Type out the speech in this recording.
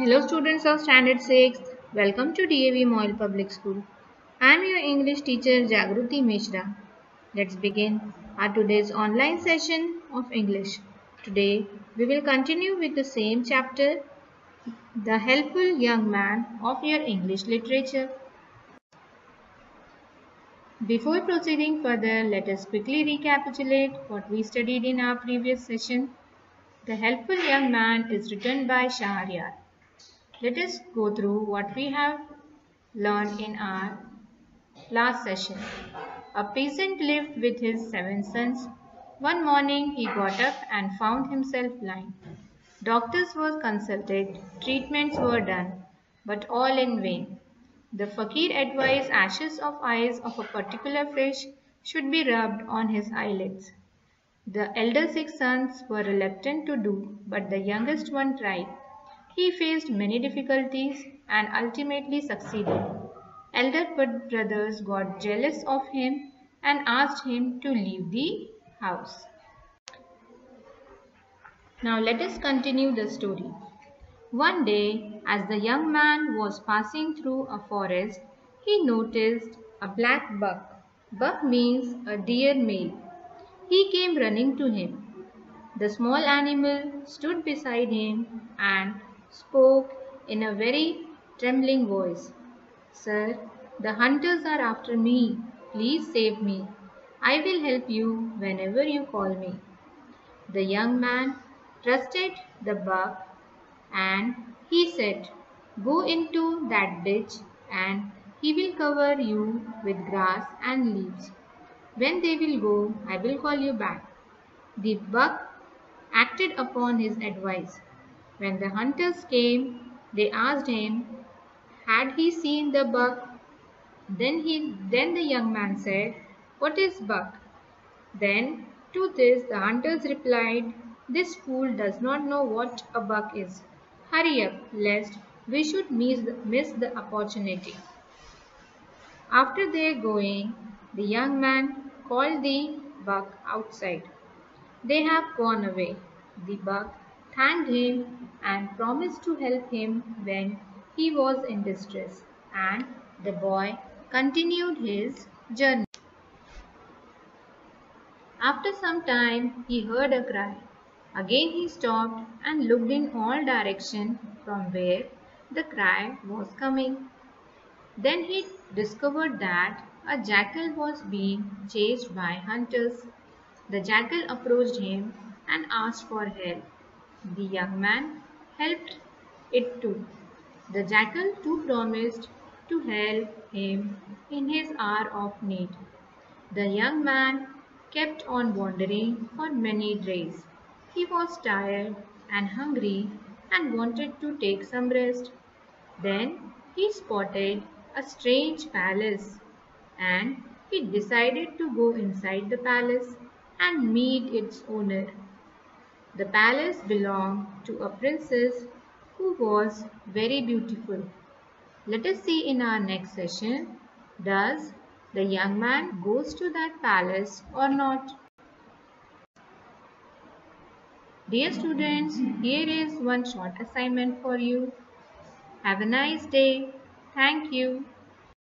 Hello students of standard 6. Welcome to DAV MOIL Public School. I am your English teacher Jagruti Mishra. Let's begin our today's online session of English. Today we will continue with the same chapter The Helpful Young Man of your English literature. Before proceeding further, let us quickly recapitulate what we studied in our previous session. The Helpful Young Man is written by Shahryar. Let us go through what we have learned in our last session. A peasant lived with his seven sons. One morning he got up and found himself blind. Doctors were consulted, treatments were done, but all in vain. The fakir advised ashes of eyes of a particular fish should be rubbed on his eyelids. The elder six sons were reluctant to do, but the youngest one tried. He faced many difficulties and ultimately succeeded. Elder brothers got jealous of him and asked him to leave the house. Now let us continue the story. One day, as the young man was passing through a forest, he noticed a black buck. Buck means a deer male. He came running to him. The small animal stood beside him and spoke in a very trembling voice. Sir, the hunters are after me. Please save me. I will help you whenever you call me. The young man trusted the buck and he said, Go into that ditch and he will cover you with grass and leaves. When they will go, I will call you back. The buck acted upon his advice. When the hunters came, they asked him, had he seen the buck? Then, he, then the young man said, What is buck? Then to this the hunters replied, This fool does not know what a buck is. Hurry up, lest we should miss the, miss the opportunity. After their going, the young man called the buck outside. They have gone away. The buck thanked him and promised to help him when he was in distress and the boy continued his journey. After some time he heard a cry. Again he stopped and looked in all directions from where the cry was coming. Then he discovered that a jackal was being chased by hunters. The jackal approached him and asked for help. The young man helped it too. The jackal too promised to help him in his hour of need. The young man kept on wandering for many days. He was tired and hungry and wanted to take some rest. Then he spotted a strange palace and he decided to go inside the palace and meet its owner. The palace belonged to a princess who was very beautiful. Let us see in our next session, does the young man goes to that palace or not? Dear students, here is one short assignment for you. Have a nice day. Thank you.